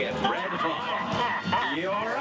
get red hot. You're